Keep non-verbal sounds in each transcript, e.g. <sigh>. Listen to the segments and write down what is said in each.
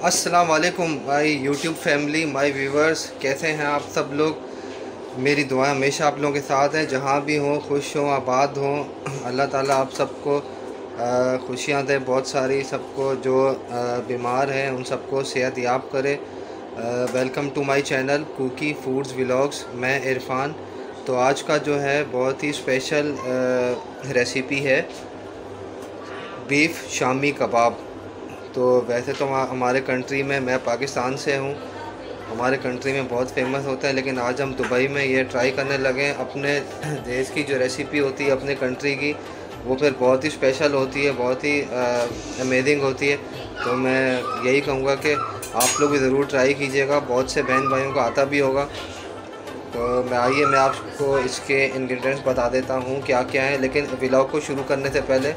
अस्सलाम वालेकुम my YouTube family my viewers कैसे हैं आप सब लोग? मेरी दुआएँ हमेशा आप लोगों के साथ हैं। जहाँ भी हों, खुश हों, आबाद हों, अल्लाह ताला आप सबको खुशियाँ दें बहुत सारी, सबको जो बीमार हैं, उन सबको सेहत याब करे। Welcome to my channel cookie foods vlogs मैं इरफान। तो आज का जो है, बहुत ही स्पेशल रेसिपी है बीफ शामी कबाब तो वैसे तो हमारे कंट्री में मैं पाकिस्तान से हूँ। हमारे कंट्री में बहुत फ़ेमस होता है, लेकिन आज हम दुबई में ये ट्राई करने लगे हैं। अपने <clears throat> देश की जो रेसिपी होती है, अपने कंट्री की, वो फिर बहुत ही स्पेशल होती है, बहुत ही अमेजिंग होती है। तो मैं यही कहूँगा कि आप लोग भी ज़रूर ट्राई कीजिएगा। बहुत से बहन भाइयों को आता भी होगा। तो मैं आइए, मैं आपको इसके इंग्रेडिएंट्स बता देता हूँ क्या क्या है। लेकिन व्लॉग को शुरू करने से पहले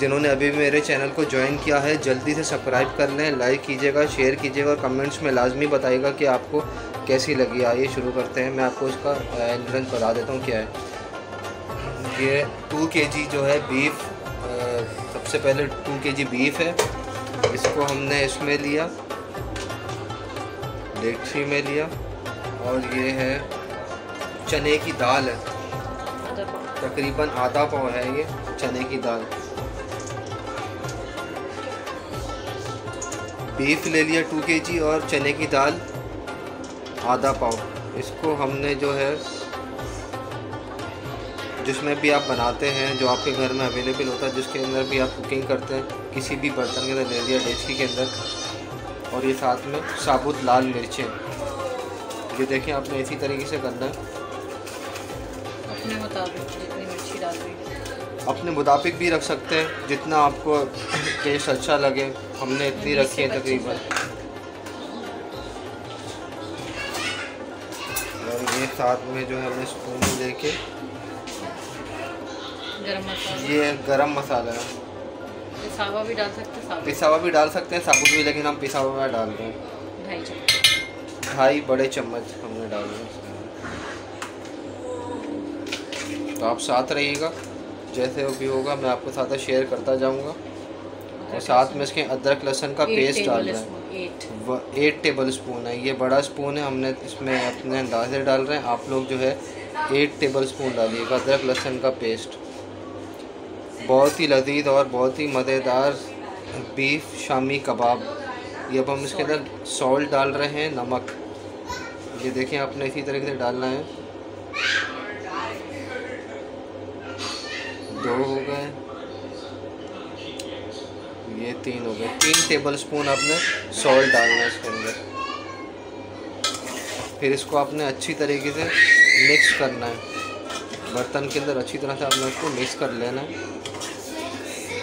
जिन्होंने अभी भी मेरे चैनल को ज्वाइन किया है जल्दी से सब्सक्राइब कर लें लाइक कीजिएगा शेयर कीजिएगा और कमेंट्स में लाजमी बताइएगा कि आपको कैसी लगी। आइए शुरू करते हैं। मैं आपको इसका इंग्रेडिएंट बता देता हूँ क्या है। ये टू के जी जो है बीफ सबसे पहले टू के जी बीफ है। इसको हमने इसमें लिया डेक्ची में लिया और ये है चने की दाल है। तकरीबन आधा पाव है ये चने की दाल। बीफ ले लिया टू के जी और चने की दाल आधा पाव। इसको हमने जो है जिसमें भी आप बनाते हैं जो आपके घर में अवेलेबल होता है जिसके अंदर भी आप कुकिंग करते हैं किसी भी बर्तन के अंदर ले लिया डेचकी के अंदर। और ये साथ में साबुत लाल मिर्चें। ये देखें आपने इसी तरीके से करना है। अपने मुताबिक अपने मुताबिक भी रख सकते हैं जितना आपको <coughs> टेस्ट अच्छा लगे। हमने इतनी रखी है तकरीबन। और ये साथ में जो है हमने स्पून लेके ये गरम मसाला। है पिसावा भी डाल सकते हैं पिसावा भी डाल सकते हैं साबुत भी लेकिन हम पिसावा में डाल रहे हैं। ढाई बड़े चम्मच हमने डाल दिए तो आप साथ रहिएगा जैसे भी होगा मैं आपके साथ शेयर करता जाऊँगा। और साथ में इसके अदरक लहसन का पेस्ट डाल रहे हैं। एट टेबल स्पून है। ये बड़ा स्पून है। हमने इसमें अपने अंदाजे डाल रहे हैं। आप लोग जो है एट टेबल स्पून डालिएगा अदरक लहसन का पेस्ट बहुत ही लजीज और बहुत ही मज़ेदार बीफ शामी कबाब। ये अब हम इसके अंदर सॉल्ट डाल रहे हैं नमक। ये देखें आपने इसी तरीके से डालना है। दो हो गए। ये तीन हो गए। तीन टेबल स्पून आपने सॉल्ट डालना है इसके अंदर। फिर इसको आपने अच्छी तरीके से मिक्स करना है। बर्तन के अंदर अच्छी तरह से आपने इसको मिक्स कर लेना है।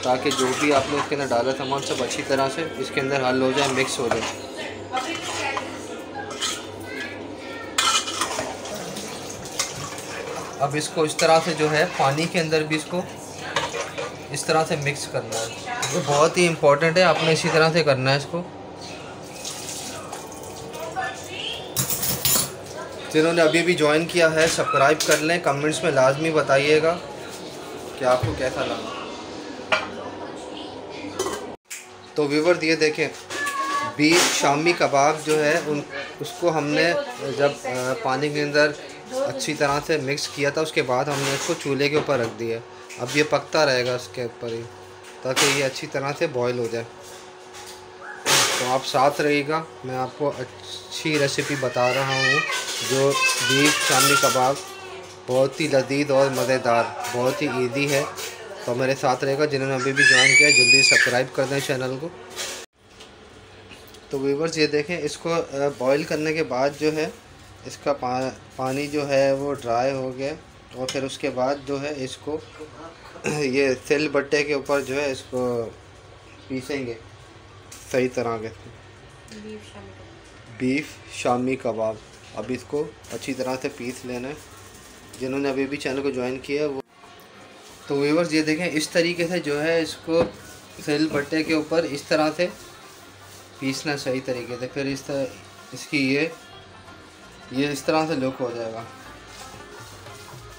ताकि जो भी आपने इसके अंदर डाला सामान सब अच्छी तरह से इसके अंदर हल हो जाए मिक्स हो जाए। अब इसको इस तरह से जो है पानी के अंदर भी इसको इस तरह से मिक्स करना है। तो बहुत ही इम्पोर्टेंट है, आपने इसी तरह से करना है इसको। जिन्होंने अभी भी ज्वाइन किया है सब्सक्राइब कर लें कमेंट्स में लाजमी बताइएगा कि आपको कैसा लगा। तो व्यूवर ये देखें बीफ शामी कबाब जो है, उन, उसको हमने जब पानी के अंदर अच्छी तरह से मिक्स किया था, उसके बाद हमने इसको चूल्हे के ऊपर रख दिया अब ये पकता रहेगा उसके ऊपर ही ताकि ये अच्छी तरह से बॉईल हो जाए। तो आप साथ रहिएगा मैं आपको अच्छी रेसिपी बता रहा हूँ जो बीफ शामी कबाब बहुत ही लजीज और मज़ेदार बहुत ही ईजी है। तो मेरे साथ रहेगा जिन्होंने अभी भी ज्वाइन किया जल्दी सब्सक्राइब कर दें चैनल को। तो वीवर्स ये देखें इसको बॉईल करने के बाद जो है इसका पा, पानी जो है वो ड्राई हो गया। और फिर उसके बाद जो है इसको <clears throat> ये सिल बट्टे के ऊपर जो है इसको पीसेंगे। सही तरह के। बीफ शामी कबाब। अब इसको अच्छी तरह से पीस लेना है। जिन्होंने अभी भी चैनल को ज्वाइन किया है वो तो व्यूवर्स ये देखें इस तरीके से जो है इसको सिल बट्टे के ऊपर इस तरह से पीसना सही तरीके से। फिर इस तरह इसकी ये ये इस तरह से लुक हो जाएगा।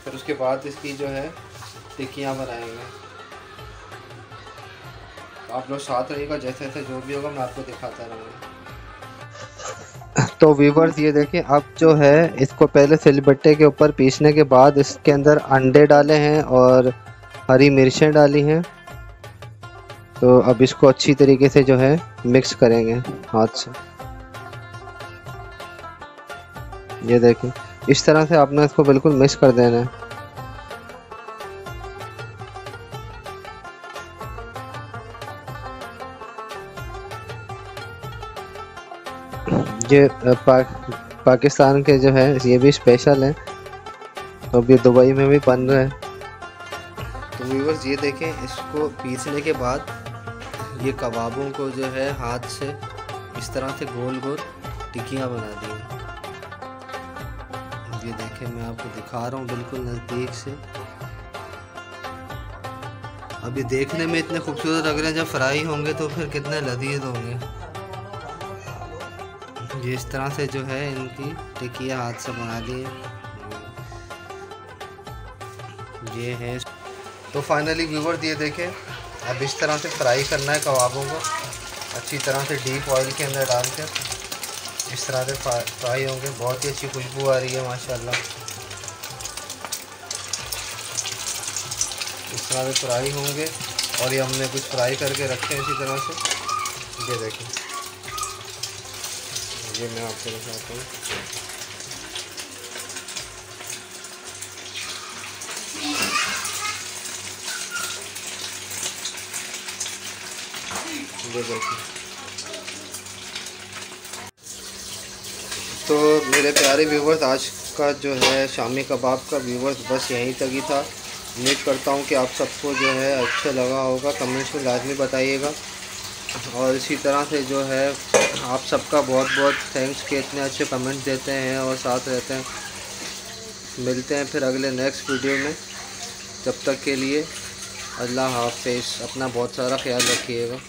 फिर उसके बाद इसकी जो है टिक्कियाँ बनाएँगे। आप लोग साथ रहिएगा, जैसे जैसे जो भी होगा, मैं आपको दिखाता रहूँगा। तो वीवर्स ये देखें अब जो है, इसको पहले सिलबट्टे के ऊपर पीसने के बाद इसके अंदर अंडे डाले हैं और हरी मिर्चें डाली हैं। तो अब इसको अच्छी तरीके से जो है मिक्स करेंगे हाथ से। ये देखें इस तरह से आपने इसको बिल्कुल मिक्स कर देना है। ये पा, पाकिस्तान के जो है ये भी स्पेशल है। तो अभी दुबई में भी बन रहा है। तो व्यूवर्स ये देखें इसको पीसने के बाद ये कबाबों को जो है हाथ से इस तरह से गोल गोल टिक्कियाँ बना दी ये देखें, मैं आपको दिखा रहा हूँ बिल्कुल नज़दीक से। अभी देखने में इतने खूबसूरत लग रहे हैं, जब फ्राई होंगे तो फिर कितने लजीज होंगे। ये इस तरह से जो है इनकी टिकिया हाथ से बना ली ये है। तो फाइनली व्यूवर ये देखें, अब इस तरह से फ्राई करना है कबाबों को। अच्छी तरह से डीप ऑयल के अंदर डाल कर इस तरह से फ्राई होंगे, बहुत ही अच्छी खुशबू आ रही है, माशाल्लाह। इस तरह से फ्राई होंगे, और ये हमने कुछ फ्राई करके रखे हैं इसी तरह से। ये देखें। ये मैं आपको दिखाता हूँ। ये देखिए तो मेरे प्यारे व्यूवर्स आज का जो है, शामी कबाब का व्यूवर्स बस यहीं तक ही था। उम्मीद करता हूँ कि आप सबको जो है अच्छा लगा होगा। कमेंट्स में लाजमी बताइएगा। और इसी तरह से जो है, आप सबका बहुत बहुत थैंक्स कि इतने अच्छे कमेंट्स देते हैं और साथ रहते हैं। मिलते हैं फिर अगले नेक्स्ट वीडियो में। जब तक के लिए अल्लाह हाफिज़। अपना बहुत सारा ख्याल रखिएगा।